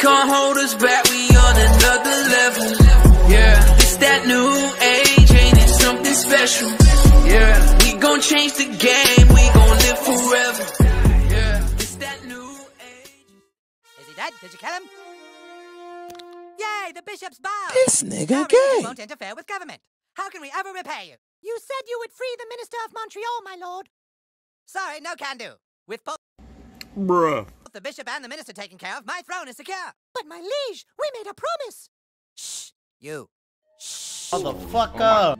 can't hold us back, we on another level. Yeah, it's that new age, ain't it something special? Yeah, we gon' change the game, we gon' live forever. Yeah, it's that new age. Is he dead? Did you kill him? Yay, the bishop's bow! This nigga Our religion gay. won't interfere with government. How can we ever repay you? You said you would free the minister of Montreal, my lord. Sorry, no can do. With both Bruh. The bishop and the minister taken care of, my throne is secure. But my liege, we made a promise. Shh, you. Shh. Motherfucker.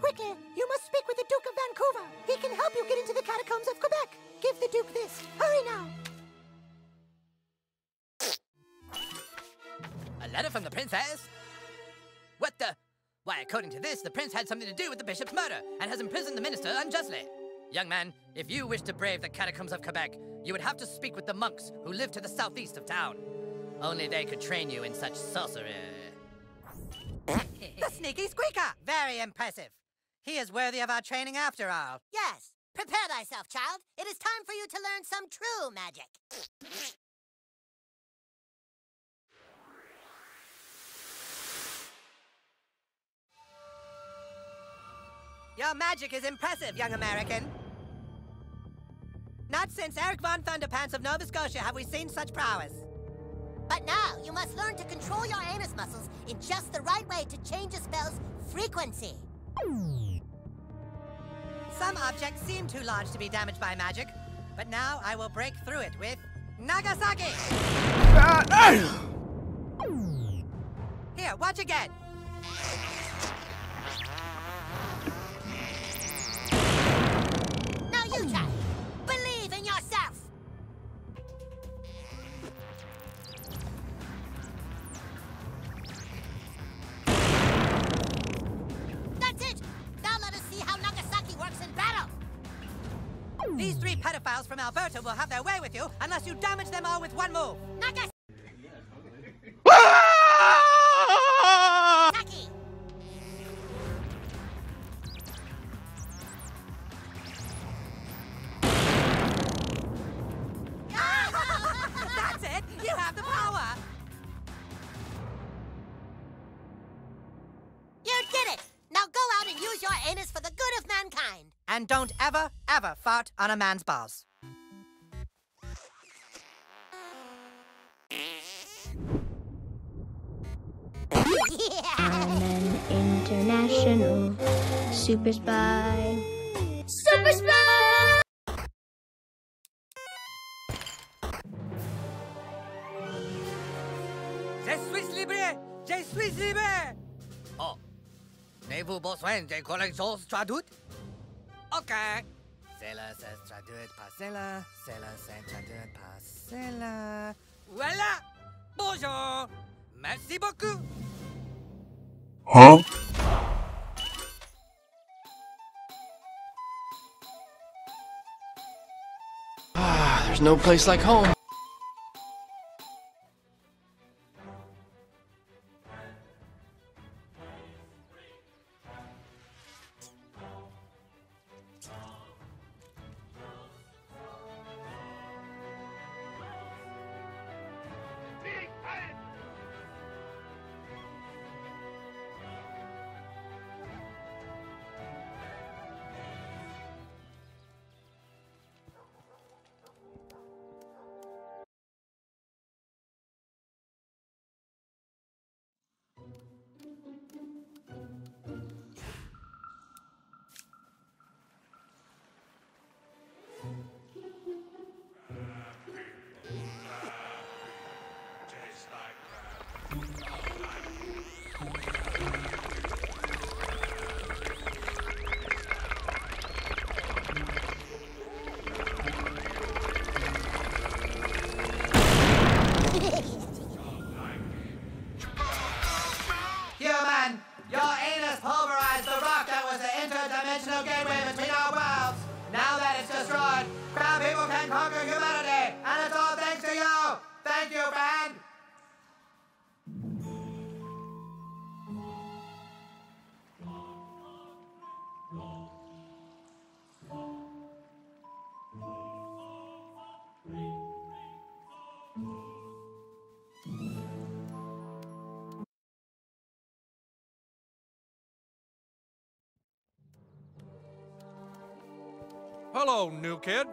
Quickly, you must speak with the Duke of Vancouver. He can help you get into the catacombs of Quebec. Give the Duke this. Hurry now. A letter from the princess? What the? Why, according to this, the prince had something to do with the bishop's murder and has imprisoned the minister unjustly. Young man, if you wish to brave the catacombs of Quebec, you would have to speak with the monks who live to the southeast of town. Only they could train you in such sorcery. the sneaky squeaker! Very impressive. He is worthy of our training after all. Yes. Prepare thyself, child. It is time for you to learn some true magic. Your magic is impressive, young American. Not since Eric von Thunderpants of Nova Scotia have we seen such prowess. But now you must learn to control your anus muscles in just the right way to change a spell's frequency. Some objects seem too large to be damaged by magic, but now I will break through it with Nagasaki! Uh, Here, watch again. Three pedophiles from Alberta will have their way with you unless you damage them all with one move. Nagasaki. Ah! That's it! You have the power! You did it. Now go out and use your anus for the good of mankind. And don't ever, ever fart on a man's balls. I'm an international super spy. Super spy! Besoin de quelque chose traduite? OK. Cela c'est traduit par cela, cela c'est traduit par cela. Voilà! Bonjour! Merci beaucoup! Huh? Ah, there's no place like home. Hello, new kid.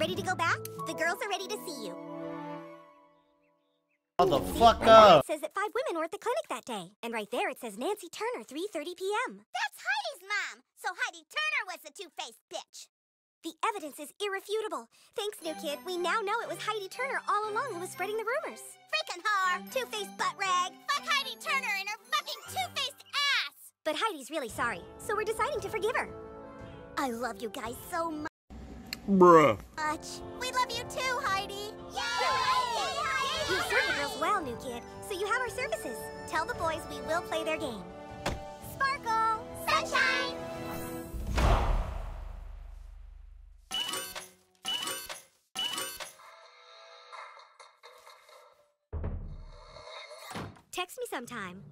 Ready to go back? The girls are ready to see you. Motherfucker. It says that five women were at the clinic that day. And right there it says Nancy Turner, 3.30 p.m. That's Heidi's mom! So Heidi Turner was the two-faced bitch! The evidence is irrefutable. Thanks, new kid. We now know it was Heidi Turner all along who was spreading the rumors. Freaking whore! Two-faced butt rag! Fuck Heidi Turner and her fucking two-faced ass! But Heidi's really sorry, so we're deciding to forgive her. I love you guys so much. Bruh. Much. We love you too, Heidi. Yay! You serve the girls well, new kid, so you have our services. Tell the boys we will play their game. Sparkle! Sunshine! Text me sometime.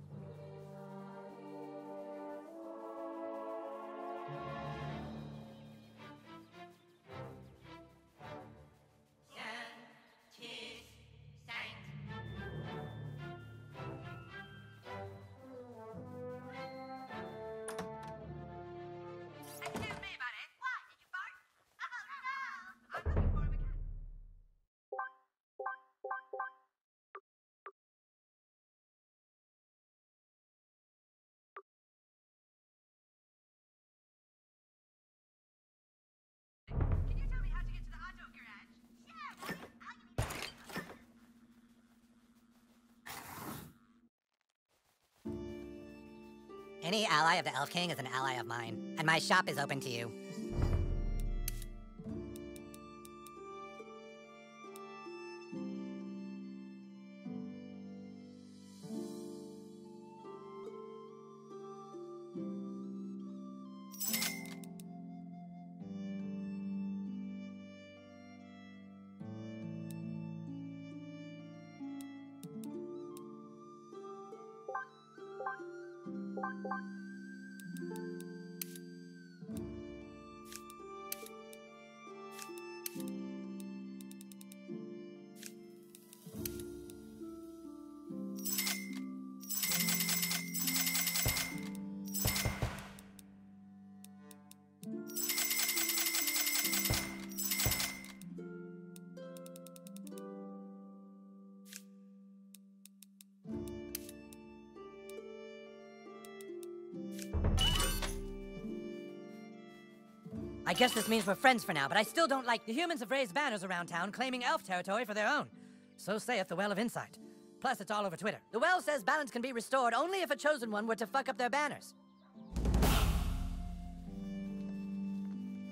Any ally of the Elf King is an ally of mine, and my shop is open to you. I guess this means we're friends for now, but I still don't like the humans have raised banners around town claiming elf territory for their own. So saith the Well of Insight. Plus, it's all over Twitter. The Well says balance can be restored only if a chosen one were to fuck up their banners.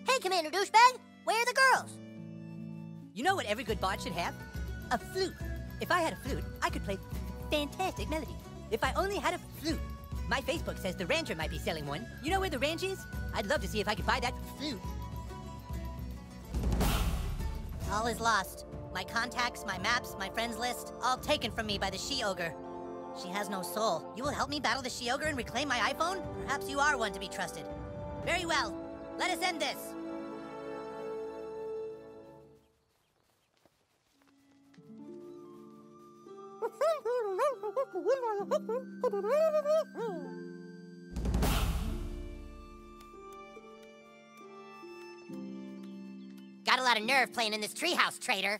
Hey, Commander Douchebag! Where are the girls? You know what every good bard should have? A flute. If I had a flute, I could play fantastic melodies. If I only had a flute. My Facebook says the rancher might be selling one. You know where the ranch is? I'd love to see if I could buy that flute. All is lost. My contacts, my maps, my friends list, all taken from me by the she-ogre. She has no soul. You will help me battle the she-ogre and reclaim my iPhone? Perhaps you are one to be trusted. Very well. Let us end this. Got a lot of nerve playing in this treehouse, traitor.